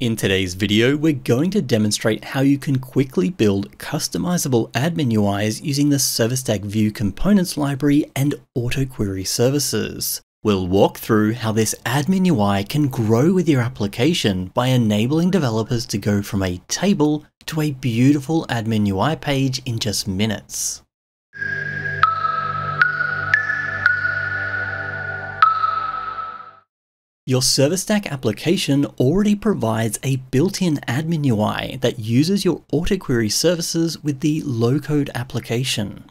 In today's video, we're going to demonstrate how you can quickly build customizable admin UIs using the ServiceStack Vue Components library and AutoQuery services. We'll walk through how this admin UI can grow with your application by enabling developers to go from a table to a beautiful admin UI page in just minutes. Your ServiceStack application already provides a built-in admin UI that uses your AutoQuery services with the low-code application.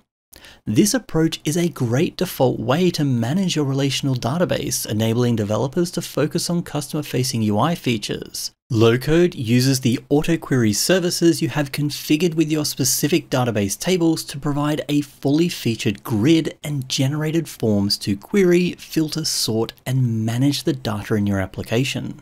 This approach is a great default way to manage your relational database, enabling developers to focus on customer-facing UI features. Low-code uses the AutoQuery services you have configured with your specific database tables to provide a fully featured grid and generated forms to query, filter, sort, and manage the data in your application.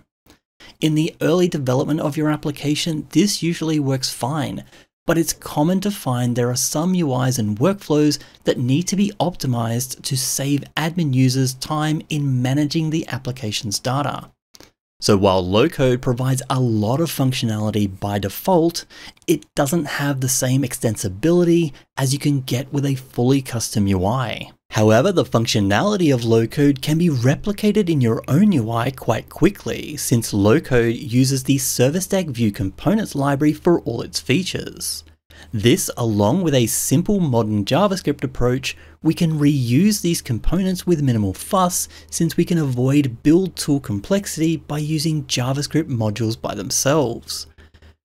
In the early development of your application, this usually works fine, but it's common to find there are some UIs and workflows that need to be optimized to save admin users time in managing the application's data. So while low code provides a lot of functionality by default, it doesn't have the same extensibility as you can get with a fully custom UI. However, the functionality of low code can be replicated in your own UI quite quickly, since low code uses the ServiceStack Vue Components library for all its features. This, along with a simple modern JavaScript approach, we can reuse these components with minimal fuss since we can avoid build tool complexity by using JavaScript modules by themselves.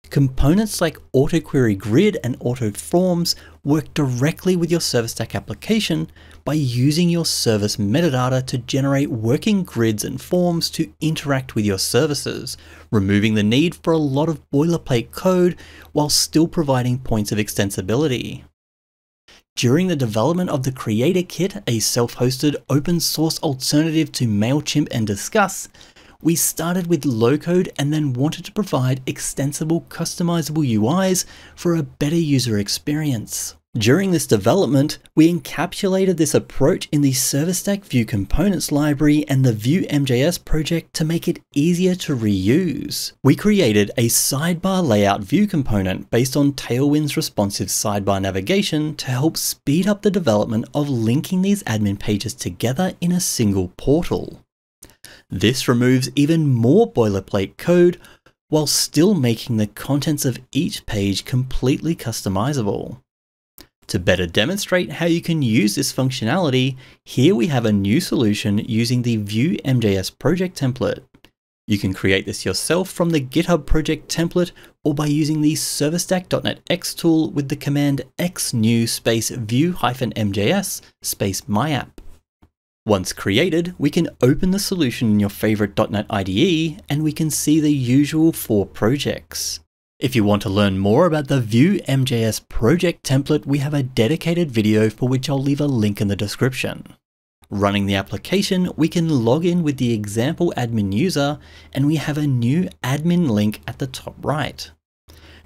Components like AutoQuery Grid and AutoForms work directly with your ServiceStack application by using your service metadata to generate working grids and forms to interact with your services, removing the need for a lot of boilerplate code while still providing points of extensibility. During the development of the Creator Kit, a self-hosted open source alternative to MailChimp and Disqus, we started with low code and then wanted to provide extensible customizable UIs for a better user experience. During this development, we encapsulated this approach in the ServiceStack Vue Components library and the Vue.mjs project to make it easier to reuse. We created a sidebar layout Vue component based on Tailwind's responsive sidebar navigation to help speed up the development of linking these admin pages together in a single portal. This removes even more boilerplate code while still making the contents of each page completely customizable. To better demonstrate how you can use this functionality, here we have a new solution using the Vue.mjs project template. You can create this yourself from the GitHub project template or by using the servicestack.net X tool with the command xnew space vue-mjs space myapp. Once created, we can open the solution in your favorite .NET IDE and we can see the usual four projects. If you want to learn more about the Vue.mjs project template, we have a dedicated video for which I'll leave a link in the description. Running the application, we can log in with the example admin user and we have a new admin link at the top right.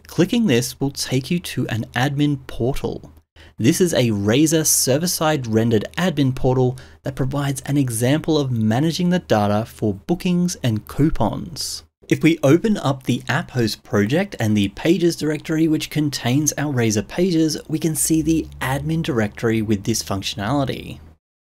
Clicking this will take you to an admin portal. This is a Razor server-side rendered admin portal that provides an example of managing the data for bookings and coupons. If we open up the app host project and the pages directory which contains our Razor pages, we can see the admin directory with this functionality.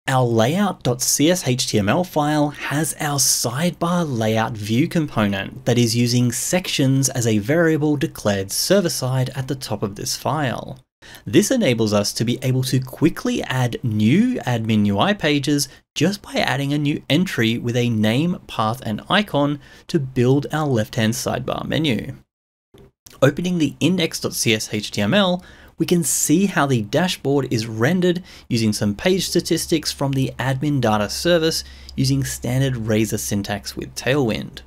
Our layout.cshtml file has our sidebar layout Vue component that is using sections as a variable declared server-side at the top of this file. This enables us to be able to quickly add new admin UI pages just by adding a new entry with a name, path, and icon to build our left-hand sidebar menu. Opening the index.cshtml, we can see how the dashboard is rendered using some page statistics from the admin data service using standard Razor syntax with Tailwind.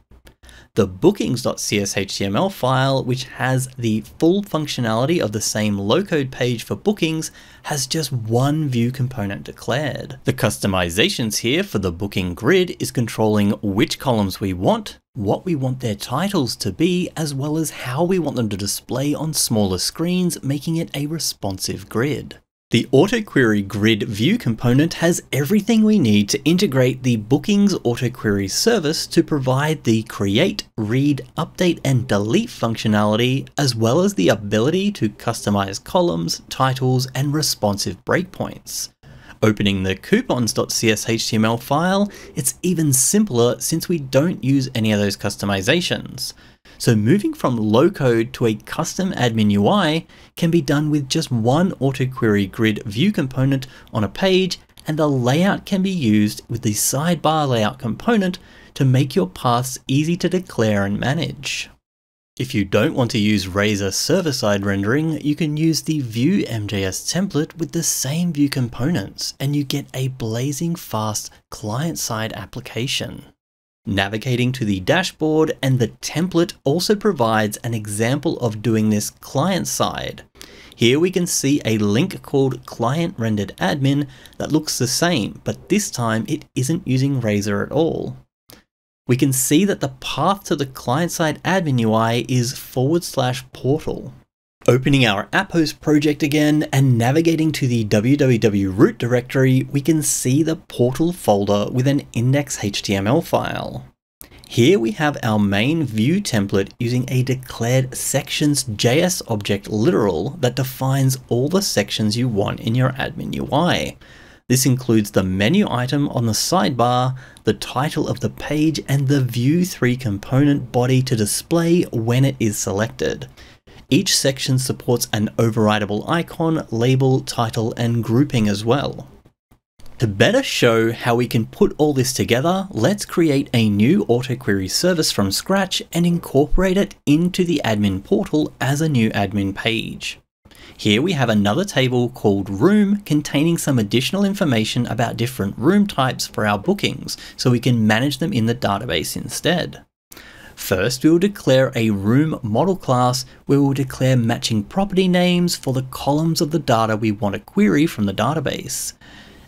The bookings.cshtml file, which has the full functionality of the same low-code page for bookings, has just one Vue component declared. The customizations here for the booking grid is controlling which columns we want, what we want their titles to be, as well as how we want them to display on smaller screens, making it a responsive grid. The AutoQuery Grid Vue component has everything we need to integrate the Bookings AutoQuery service to provide the create, read, update, and delete functionality, as well as the ability to customize columns, titles, and responsive breakpoints. Opening the coupons.cshtml file, it's even simpler since we don't use any of those customizations. So moving from low code to a custom admin UI can be done with just one AutoQuery grid Vue component on a page and the layout can be used with the sidebar layout component to make your paths easy to declare and manage. If you don't want to use Razor server-side rendering, you can use the Vue MJS template with the same Vue components, and you get a blazing fast client-side application. Navigating to the dashboard and the template also provides an example of doing this client side. Here we can see a link called client rendered admin that looks the same, but this time it isn't using Razor at all. We can see that the path to the client side admin UI is forward slash portal. Opening our AppHost project again and navigating to the www root directory, we can see the portal folder with an index.html file. Here we have our main view template using a declared sections JS object literal that defines all the sections you want in your admin UI. This includes the menu item on the sidebar, the title of the page, and the Vue 3 component body to display when it is selected. Each section supports an overridable icon, label, title, and grouping as well. To better show how we can put all this together, let's create a new AutoQuery service from scratch and incorporate it into the admin portal as a new admin page. Here we have another table called room containing some additional information about different room types for our bookings so we can manage them in the database instead. First, we will declare a room model class where we will declare matching property names for the columns of the data we want to query from the database.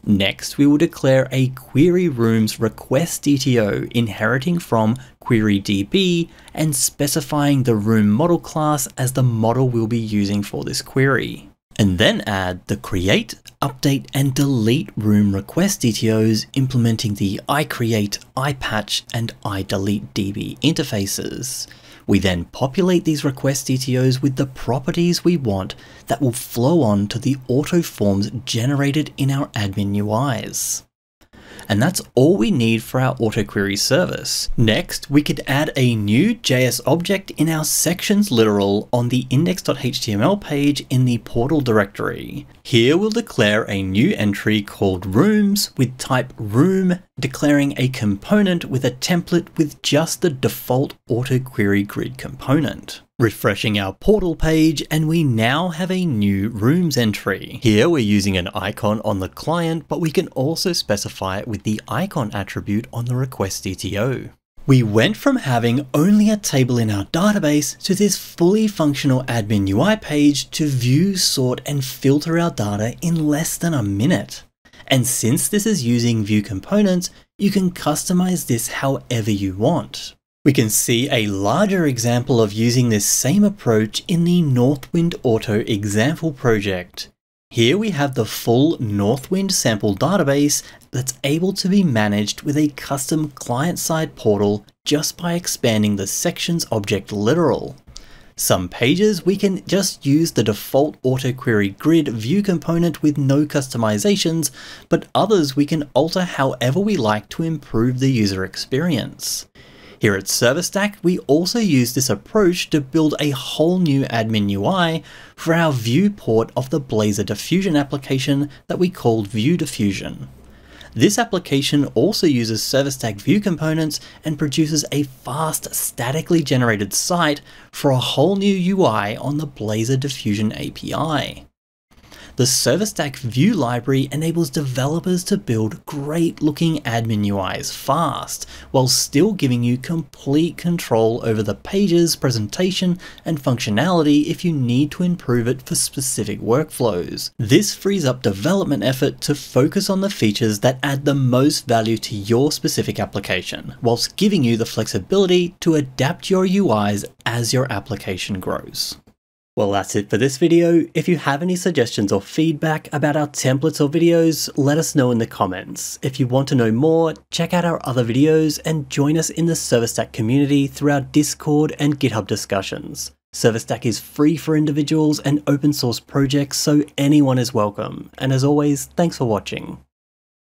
Next, we will declare a query room's request DTO inheriting from query_db and specifying the room model class as the model we'll be using for this query and then add the create, update, and delete room request DTOs implementing the iCreate, iPatch, and iDeleteDB interfaces. We then populate these request DTOs with the properties we want that will flow on to the auto forms generated in our admin UIs and that's all we need for our AutoQuery service. Next, we could add a new JS object in our sections literal on the index.html page in the portal directory. Here we'll declare a new entry called rooms with type room, declaring a component with a template with just the default AutoQuery grid component. Refreshing our portal page and we now have a new rooms entry. Here we're using an icon on the client, but we can also specify it with the icon attribute on the request DTO. We went from having only a table in our database to this fully functional admin UI page to view, sort, and filter our data in less than a minute. And since this is using Vue components, you can customize this however you want. We can see a larger example of using this same approach in the Northwind Auto example project. Here we have the full Northwind sample database that's able to be managed with a custom client-side portal just by expanding the sections object literal. Some pages we can just use the default AutoQuery grid Vue component with no customizations, but others we can alter however we like to improve the user experience. Here at ServiceStack, we also use this approach to build a whole new admin UI for our viewport of the Blazor Diffusion application that we called Vue Diffusion. This application also uses ServiceStack Vue components and produces a fast, statically generated site for a whole new UI on the Blazor Diffusion API. The ServiceStack Vue library enables developers to build great looking admin UIs fast, while still giving you complete control over the pages, presentation, and functionality if you need to improve it for specific workflows. This frees up development effort to focus on the features that add the most value to your specific application, whilst giving you the flexibility to adapt your UIs as your application grows. Well, that's it for this video. If you have any suggestions or feedback about our templates or videos, let us know in the comments. If you want to know more, check out our other videos and join us in the ServiceStack community through our Discord and GitHub discussions. ServiceStack is free for individuals and open source projects, so anyone is welcome. And as always, thanks for watching.